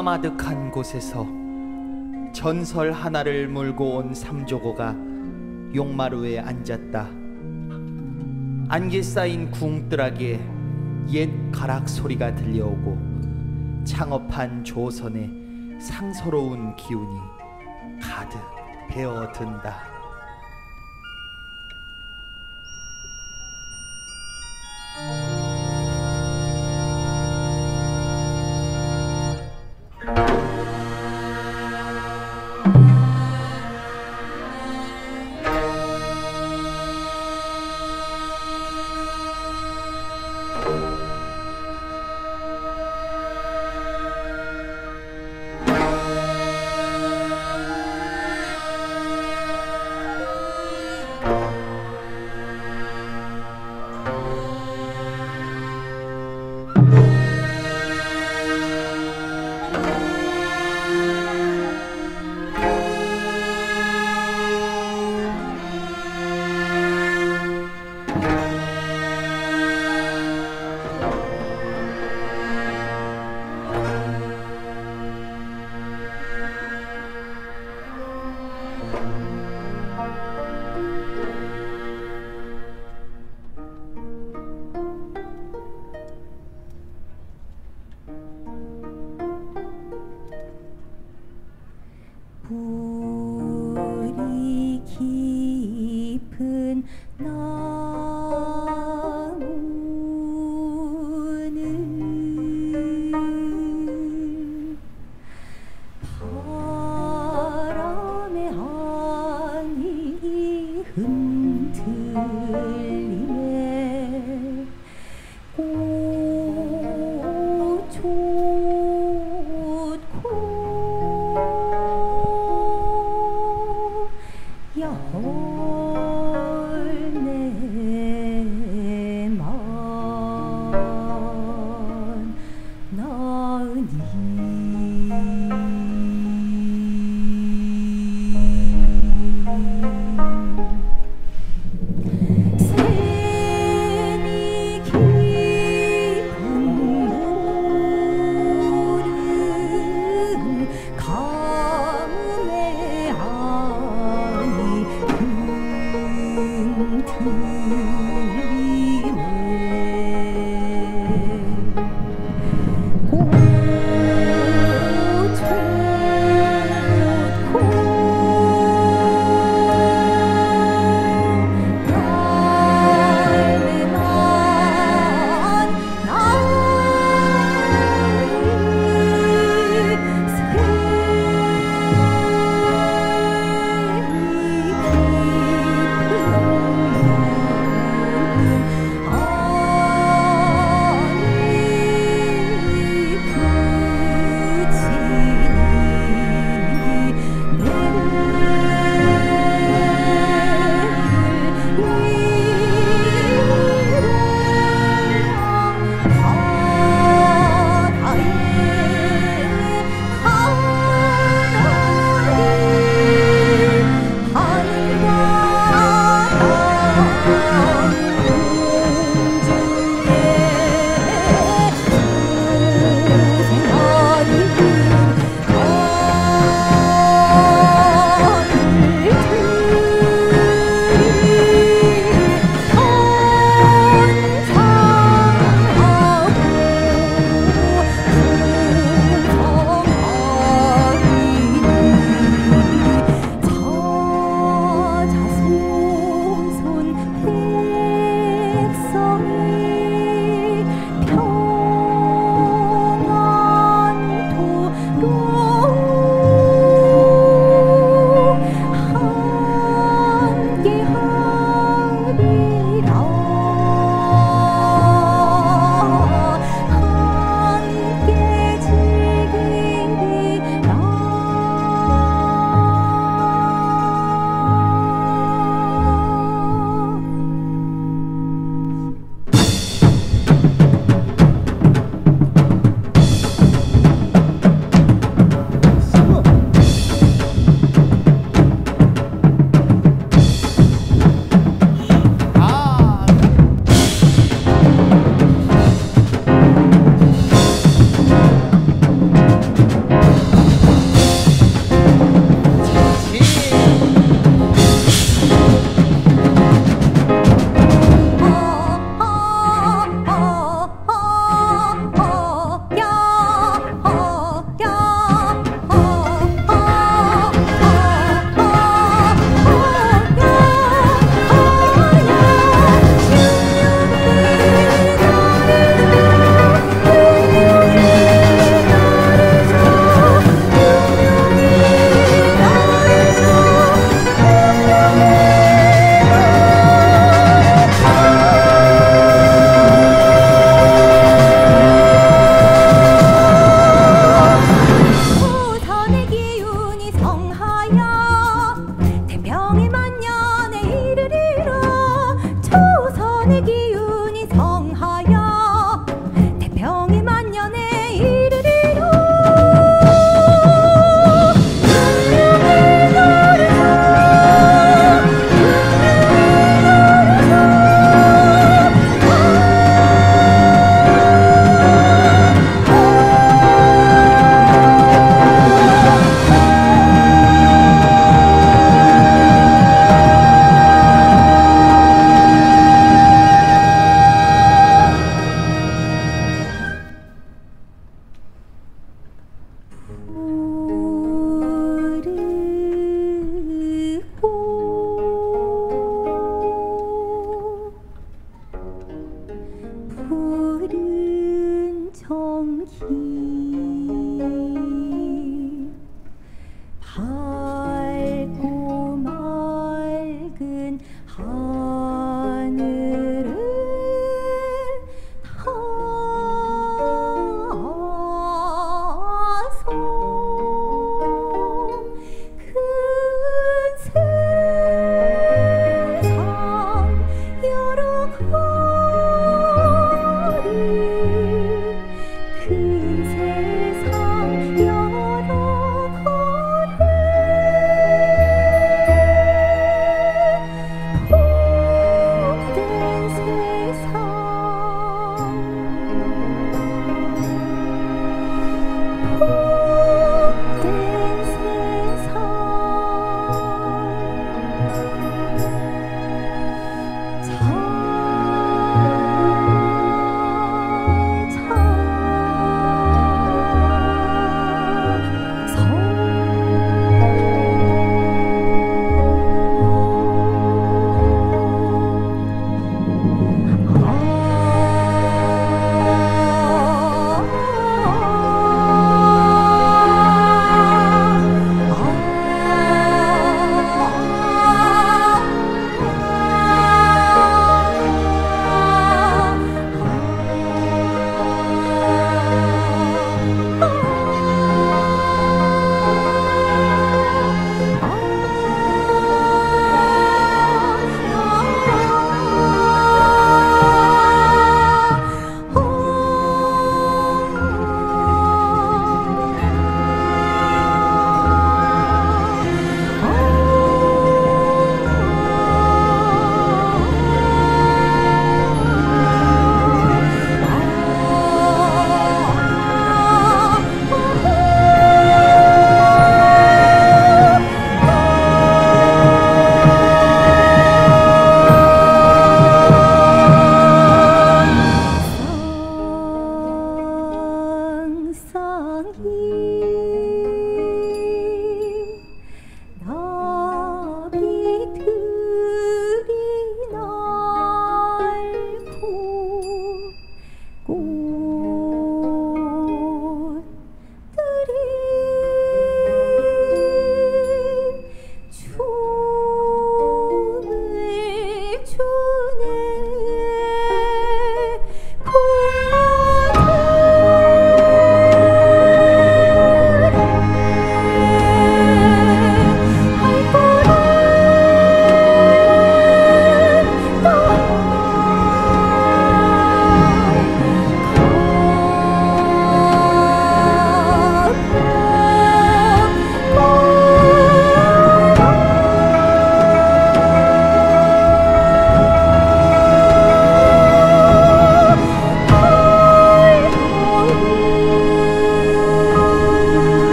까마득한 곳에서 전설 하나를 물고 온 삼조고가 용마루에 앉았다. 안개 쌓인 궁뜰하게 옛 가락 소리가 들려오고 창업한 조선의 상서로운 기운이 가득 배어든다.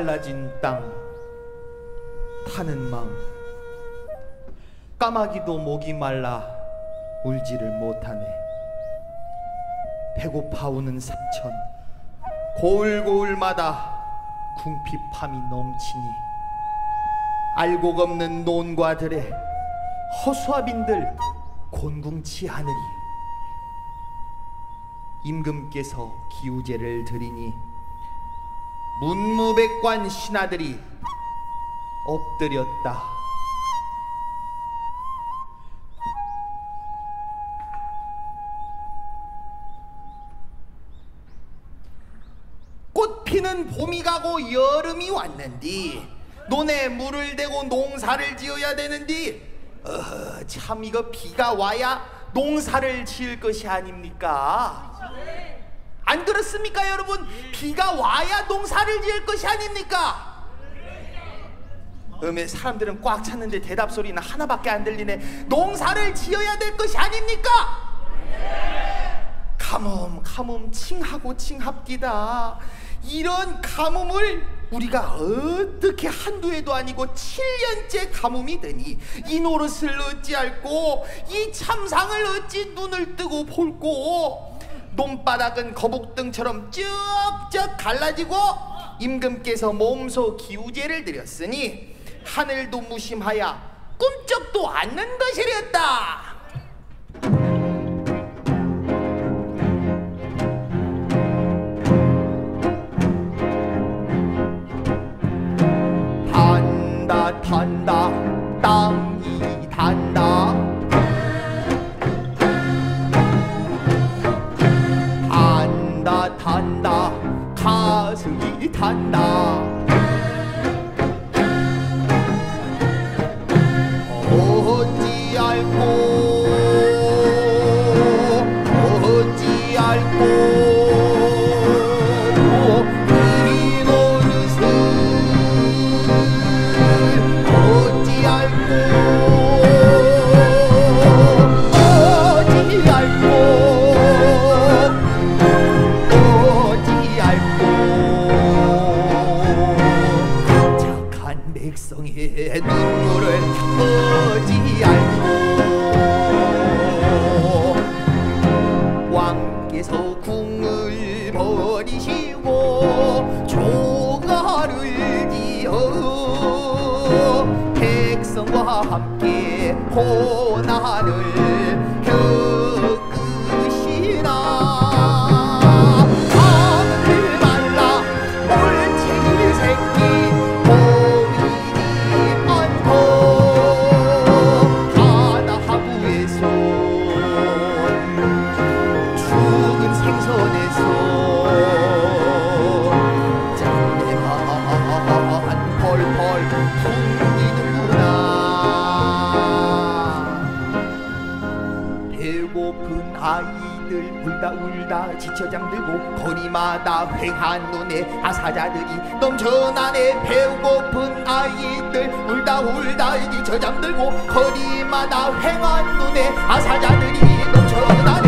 갈라진 땅 타는 마음. 까마귀도 목이 말라 울지를 못하네. 배고파 우는 삼천 고울고울마다 궁핍함이 넘치니. 알곡 없는 논과들의 허수아빈들 곤궁치 하느니. 임금께서 기우제를 드리니 문무백관 신하들이 엎드렸다. 꽃 피는 봄이 가고 여름이 왔는디 논에 물을 대고 농사를 지어야 되는디 어, 참 이거 비가 와야 농사를 지을 것이 아닙니까? 안 그렇습니까 여러분? 비가 와야 농사를 지을 것이 아닙니까? 음에 사람들은 꽉 찼는데 대답 소리는 하나밖에 안 들리네. 농사를 지어야 될 것이 아닙니까? 가뭄 가뭄 칭하고 칭합디다. 이런 가뭄을 우리가 어떻게 한두 해도 아니고 7년째 가뭄이 되니 이 노릇을 어찌할꼬 이 참상을 어찌 눈을 뜨고 볼꼬 논바닥은 거북등처럼 쩍쩍 갈라지고 임금께서 몸소 기우제를 드렸으니 하늘도 무심하여 꿈쩍도 않는 것이랬다. 탄다 가슴 함께 고난 지쳐 잠들고 거리마다 횡한 눈에 아사자들이 넘쳐나네 배고픈 아이들 울다 울다 지쳐 잠들고 거리마다 횡한 눈에 아사자들이 넘쳐나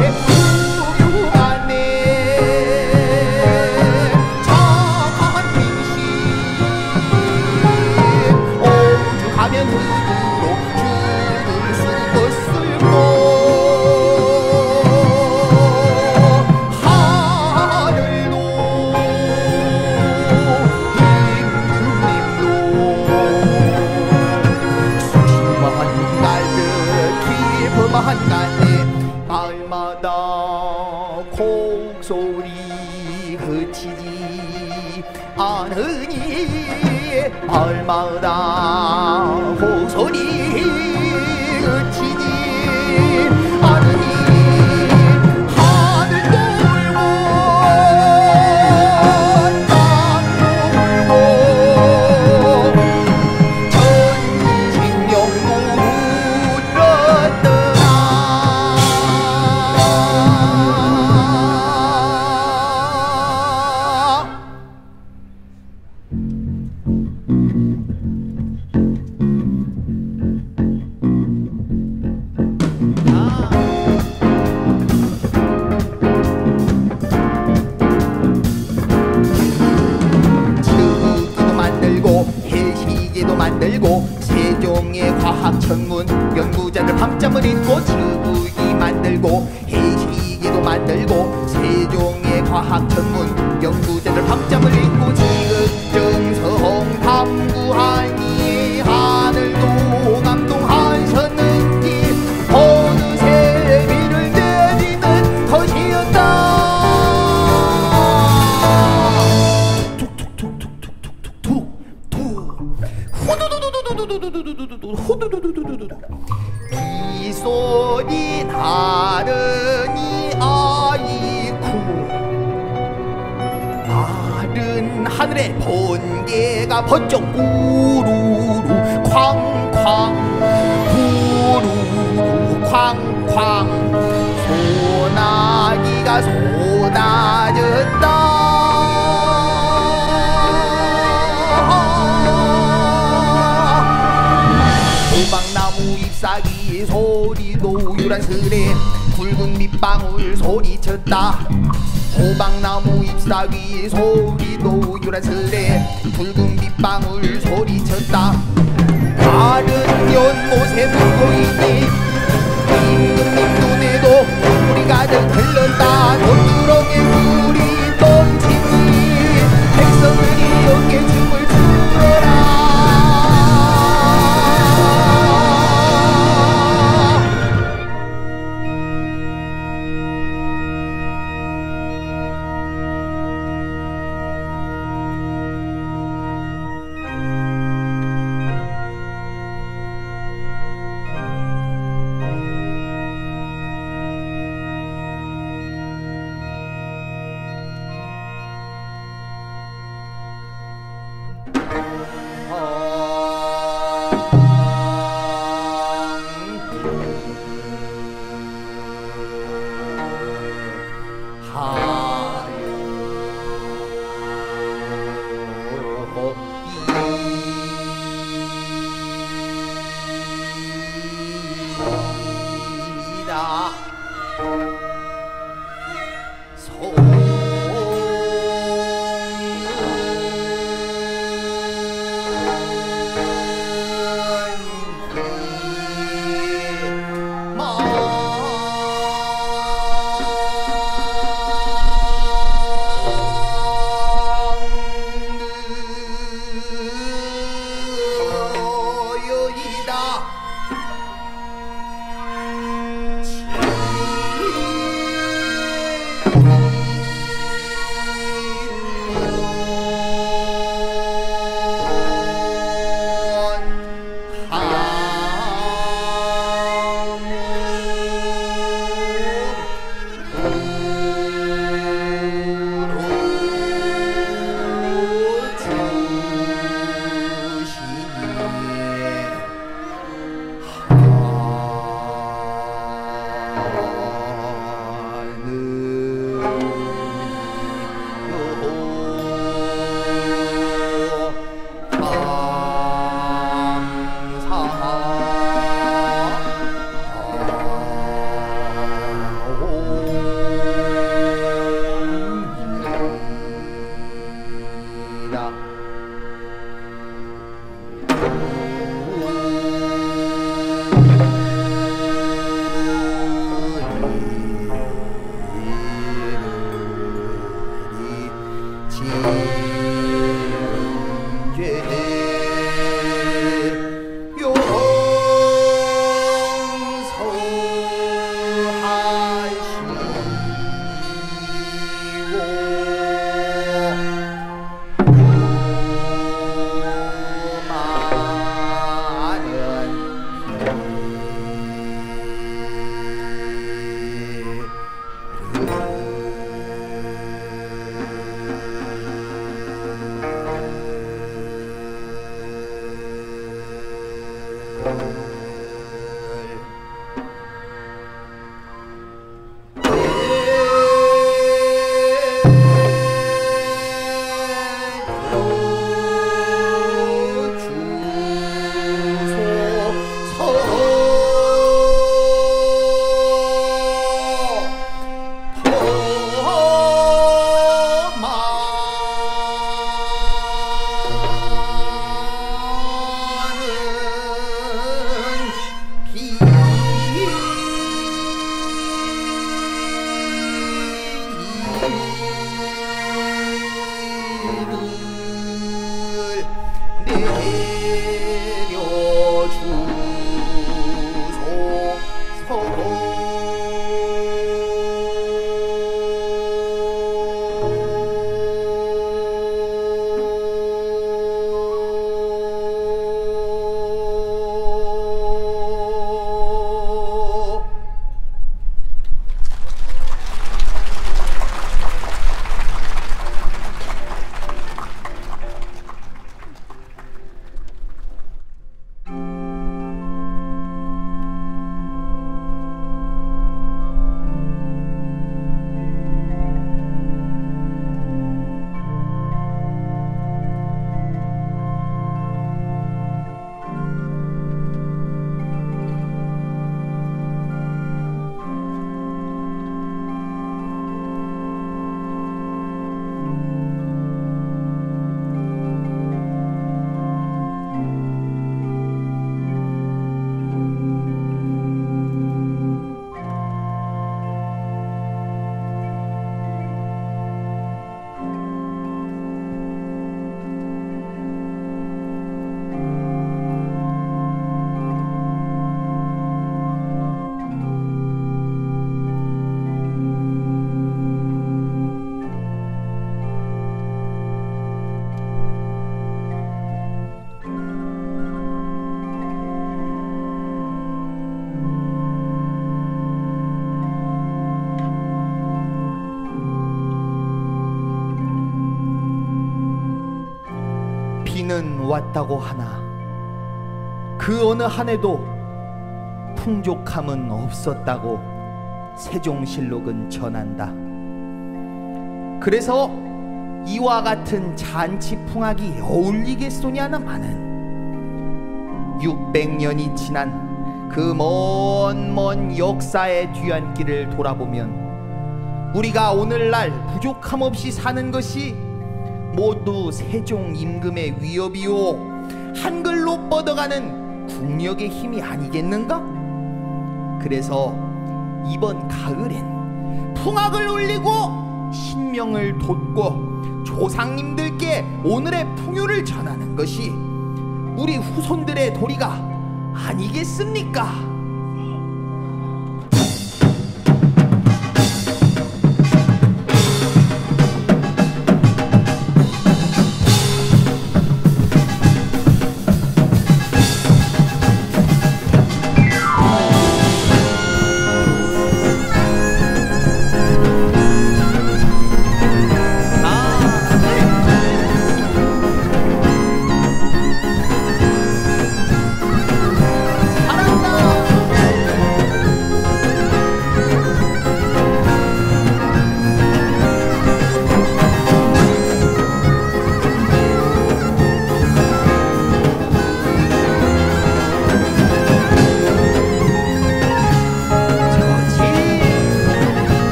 왔다고 하나 그 어느 한 해도 풍족함은 없었다고 세종실록은 전한다. 그래서 이와 같은 잔치 풍악이 어울리겠소냐마는 600년이 지난 그먼먼 역사의 뒤안길을 돌아보면 우리가 오늘날 부족함 없이 사는 것이 모두 세종 임금의 위협이요 한글로 뻗어가는 국력의 힘이 아니겠는가? 그래서 이번 가을엔 풍악을 울리고 신명을 돋고 조상님들께 오늘의 풍요를 전하는 것이 우리 후손들의 도리가 아니겠습니까?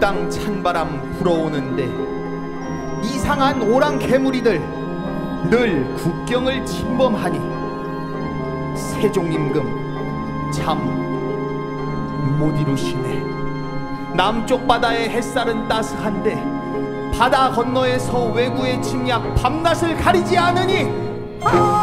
영역당 찬바람 불어오는데 이상한 오랑 개무리들 늘 국경을 침범하니 세종임금 참 못 이루시네. 남쪽 바다의 햇살은 따스한데 바다 건너에서 외구의 침략 밤낮을 가리지 않으니 댕